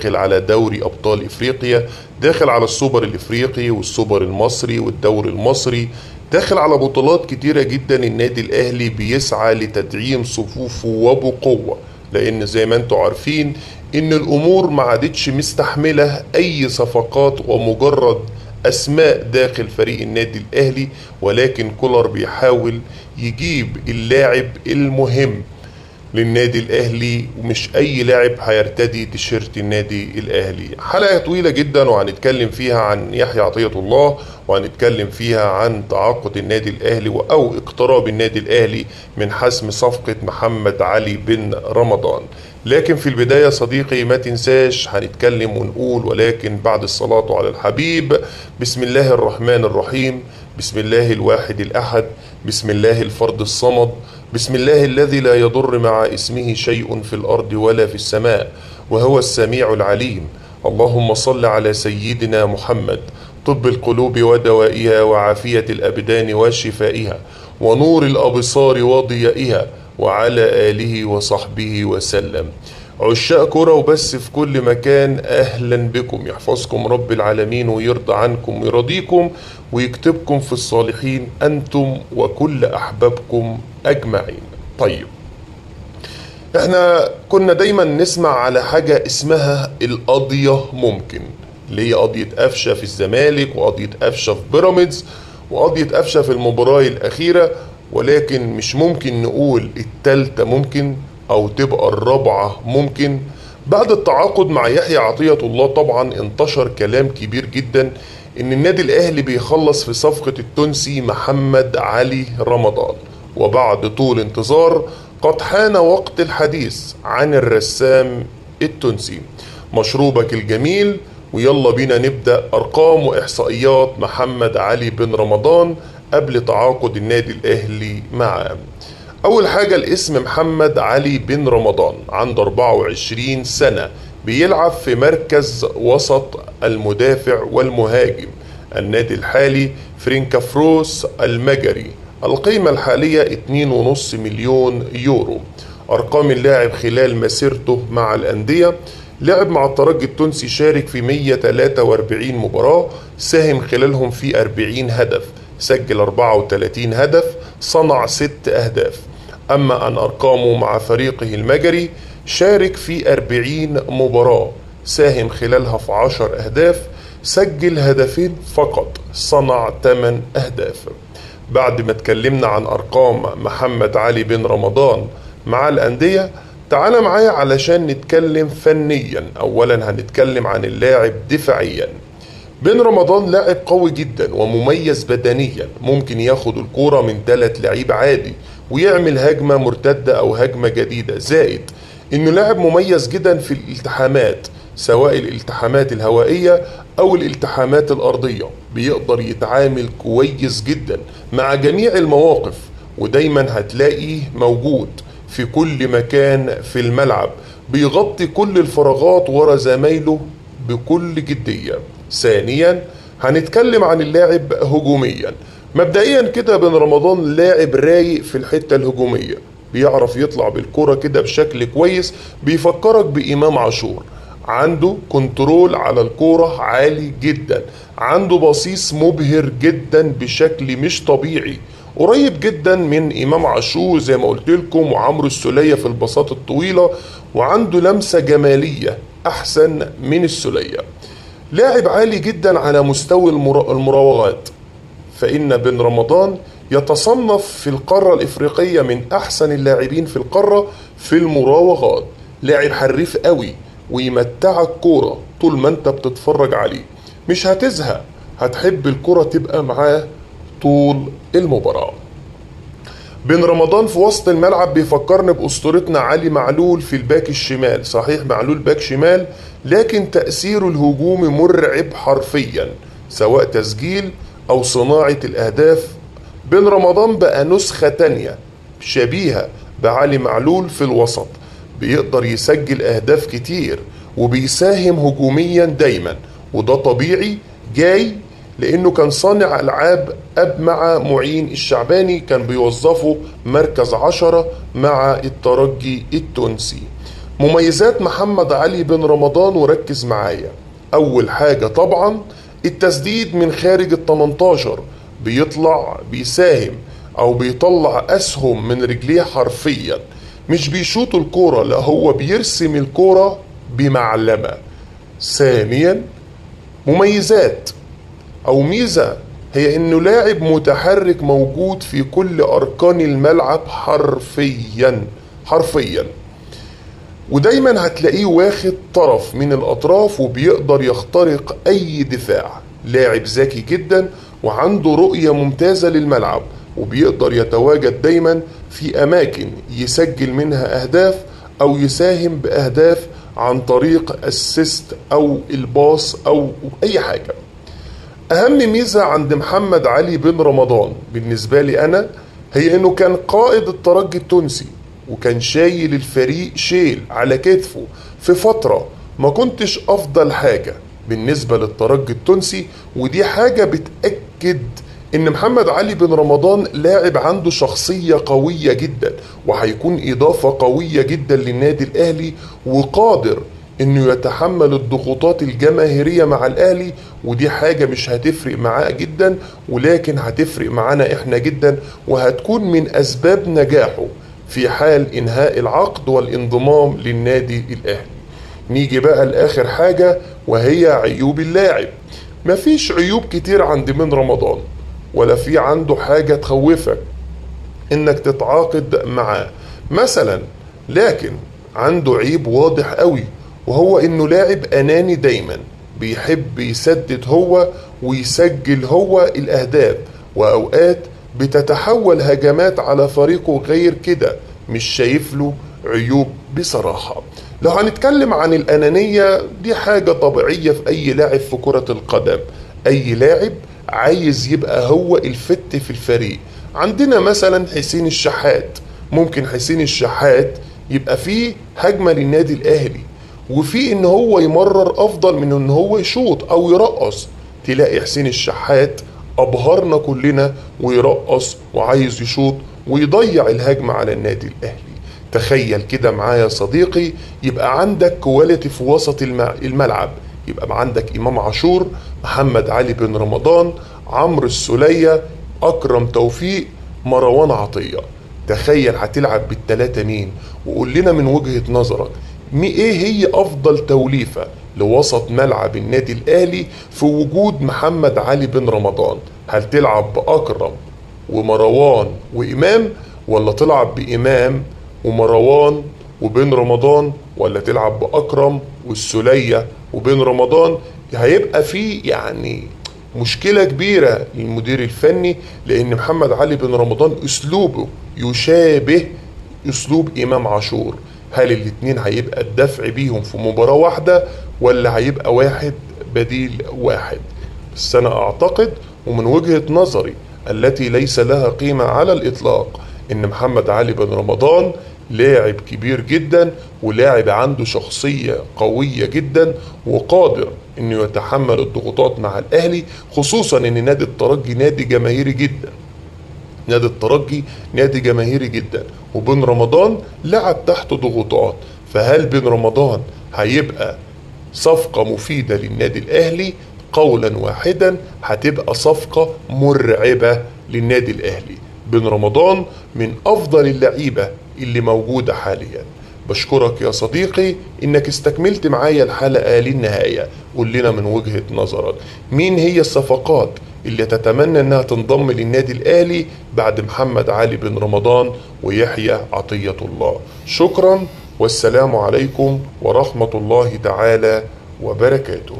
داخل على دوري أبطال إفريقيا داخل على السوبر الإفريقي والسوبر المصري والدوري المصري داخل على بطولات كتيرة جدا النادي الأهلي بيسعى لتدعيم صفوفه وبقوة لأن زي ما أنتم عارفين إن الأمور ما عادتش مستحملة أي صفقات ومجرد أسماء داخل فريق النادي الأهلي ولكن كولر بيحاول يجيب اللاعب المهم. للنادي الأهلي ومش أي لاعب هيرتدي تيشيرت النادي الأهلي. حلقة طويلة جدا وهنتكلم فيها عن يحيى عطية الله وهنتكلم فيها عن تعاقد النادي الأهلي أو اقتراب النادي الأهلي من حسم صفقة محمد علي بن رمضان. لكن في البداية صديقي ما تنساش هنتكلم ونقول ولكن بعد الصلاة على الحبيب بسم الله الرحمن الرحيم. بسم الله الواحد الأحد بسم الله الفرد الصمد بسم الله الذي لا يضر مع اسمه شيء في الأرض ولا في السماء وهو السميع العليم. اللهم صل على سيدنا محمد طب القلوب ودوائها وعافية الأبدان وشفائها ونور الأبصار وضيائها وعلى آله وصحبه وسلم. عشاق كرة وبس في كل مكان أهلا بكم. يحفظكم رب العالمين ويرضى عنكم ويرضيكم ويكتبكم في الصالحين. أنتم وكل أحبابكم أجمعين. طيب. إحنا كنا دايما نسمع على حاجة اسمها القضية ممكن اللي هي قضية قفشة في الزمالك وقضية قفشة في بيراميدز وقضية قفشة في المباراة الأخيرة. ولكن مش ممكن نقول التالتة ممكن. أو تبقى الرابعة ممكن. بعد التعاقد مع يحيى عطية الله طبعا انتشر كلام كبير جدا إن النادي الأهلي بيخلص في صفقة التونسي محمد علي رمضان. وبعد طول انتظار قد حان وقت الحديث عن الرسام التونسي. مشروبك الجميل ويلا بينا نبدأ أرقام وإحصائيات محمد علي بن رمضان قبل تعاقد النادي الأهلي معاه. أول حاجة الاسم محمد علي بن رمضان عنده 24 سنة بيلعب في مركز وسط المدافع والمهاجم النادي الحالي فرينكافروس المجري القيمة الحالية 2.5 مليون يورو. أرقام اللاعب خلال مسيرته مع الأندية لعب مع الترجي التونسي شارك في 143 مباراة ساهم خلالهم في 40 هدف سجل 34 هدف صنع 6 أهداف. أما عن أرقامه مع فريقه المجري شارك في 40 مباراة. ساهم خلالها في 10 أهداف. سجل هدفين فقط. صنع 8 أهداف. بعد ما اتكلمنا عن أرقام محمد علي بن رمضان مع الأندية تعال معايا علشان نتكلم فنيا. أولا هنتكلم عن اللاعب دفاعيا. بن رمضان لاعب قوي جدا ومميز بدنيا. ممكن ياخد الكورة من ثلاث لعيب عادي. ويعمل هجمة مرتدة أو هجمة جديدة. زائد إنه لاعب مميز جدا في الالتحامات سواء الالتحامات الهوائية أو الالتحامات الأرضية. بيقدر يتعامل كويس جدا مع جميع المواقف ودايما هتلاقيه موجود في كل مكان في الملعب. بيغطي كل الفراغات ورا زمايله بكل جدية. ثانيا هنتكلم عن اللاعب هجوميا. مبدئيا كده بن رمضان لاعب رايق في الحتة الهجومية. بيعرف يطلع بالكرة كده بشكل كويس بيفكرك بإمام عاشور. عنده كنترول على الكورة عالي جدا. عنده بصيص مبهر جدا بشكل مش طبيعي. قريب جدا من إمام عاشور زي ما قلت لكم وعمرو السولية في البساط الطويلة وعنده لمسة جمالية أحسن من السولية. لاعب عالي جدا على مستوى المراوغات. فإن بن رمضان يتصنف في القارة الإفريقية من أحسن اللاعبين في القارة في المراوغات. لاعب حريف قوي ويمتعك كورة طول ما أنت بتتفرج عليه. مش هتزهق هتحب الكرة تبقى معاه طول المباراة. بن رمضان في وسط الملعب بيفكرني بأسطورتنا علي معلول في ال back الشمال. صحيح معلول back شمال لكن تأثيره الهجومي مرعب حرفيا سواء تسجيل أو صناعة الأهداف. بن رمضان بقى نسخة تانية شبيهة بعلي معلول في الوسط. بيقدر يسجل أهداف كتير وبيساهم هجوميا دايما وده طبيعي جاي لأنه كان صانع ألعاب أب مع معين الشعباني كان بيوظفه مركز عشرة مع الترجي التونسي. مميزات محمد علي بن رمضان وركز معايا. أول حاجة طبعا التسديد من خارج ال 18 بيطلع بيساهم أو بيطلع أسهم من رجليه حرفيا. مش بيشوط الكورة لا هو بيرسم الكورة بمعلمة. ثانيا مميزات أو ميزة هي إنه لاعب متحرك موجود في كل أركان الملعب حرفيا حرفيا. ودايما هتلاقيه واخد طرف من الأطراف وبيقدر يخترق أي دفاع. لاعب ذكي جدا وعنده رؤية ممتازة للملعب وبيقدر يتواجد دايما في أماكن يسجل منها أهداف أو يساهم بأهداف عن طريق السيست أو الباص أو أي حاجة. أهم ميزة عند محمد علي بن رمضان بالنسبة لي أنا هي إنه كان قائد الترجي التونسي. وكان شايل الفريق شيل على كتفه. في فترة ما كنتش أفضل حاجة بالنسبة للترجي التونسي ودي حاجة بتأكد إن محمد علي بن رمضان لاعب عنده شخصية قوية جدا وهيكون إضافة قوية جدا للنادي الأهلي وقادر إنه يتحمل الضغوطات الجماهيرية مع الأهلي. ودي حاجة مش هتفرق معاه جدا ولكن هتفرق معانا إحنا جدا وهتكون من أسباب نجاحه. في حال إنهاء العقد والانضمام للنادي الأهلي. نيجي بقى لآخر حاجة وهي عيوب اللاعب. مفيش عيوب كتير عند من رمضان ولا في عنده حاجة تخوفك إنك تتعاقد معاه. مثلا لكن عنده عيب واضح قوي وهو إنه لاعب أناني دايما. بيحب يسدد هو ويسجل هو الأهداف وأوقات بتتحول هجمات على فريقه غير كده مش شايف له عيوب بصراحة. لو هنتكلم عن الأنانية دي حاجة طبيعية في أي لاعب في كرة القدم. أي لاعب عايز يبقى هو الفت في الفريق. عندنا مثلا حسين الشحات. ممكن حسين الشحات يبقى فيه هجمة للنادي الأهلي وفي إن هو يمرر أفضل من إن هو يشوط أو يرقص. تلاقي حسين الشحات أبهرنا كلنا ويرقص وعايز يشوط ويضيع الهجمة على النادي الأهلي. تخيل كده معايا صديقي يبقى عندك كواليتي في وسط الملعب. يبقى عندك إمام عاشور محمد علي بن رمضان عمرو السولية أكرم توفيق مروان عطية. تخيل هتلعب بالتلاتة مين؟ وقول لنا من وجهة نظرك إيه هي أفضل توليفة؟ لوسط ملعب النادي الاهلي في وجود محمد علي بن رمضان. هل تلعب بأكرم ومروان وإمام ولا تلعب بإمام ومروان وبين رمضان ولا تلعب بأكرم والسلية وبين رمضان؟ هيبقى في يعني مشكلة كبيرة للمدير الفني لأن محمد علي بن رمضان أسلوبه يشابه أسلوب إمام عاشور. هل الاتنين هيبقى الدفع بيهم في مباراة واحدة ولا هيبقى واحد بديل واحد؟ بس أنا أعتقد ومن وجهة نظري التي ليس لها قيمة على الإطلاق إن محمد علي بن رمضان لاعب كبير جدا ولاعب عنده شخصية قوية جدا وقادر إنه يتحمل الضغوطات مع الأهلي خصوصا إن نادي الترجي نادي جماهيري جدا. نادي الترجي نادي جماهيري جدا. وبن رمضان لعب تحت ضغوطات. فهل بن رمضان هيبقى صفقة مفيدة للنادي الأهلي؟ قولا واحدا هتبقى صفقة مرعبة للنادي الأهلي. بن رمضان من أفضل اللعيبة اللي موجودة حاليا. بشكرك يا صديقي إنك استكملت معايا الحلقة للنهاية. قول لنا من وجهة نظرك. مين هي الصفقات اللي تتمنى إنها تنضم للنادي الأهلي بعد محمد علي بن رمضان ويحيى عطية الله؟ شكرا والسلام عليكم ورحمة الله تعالى وبركاته.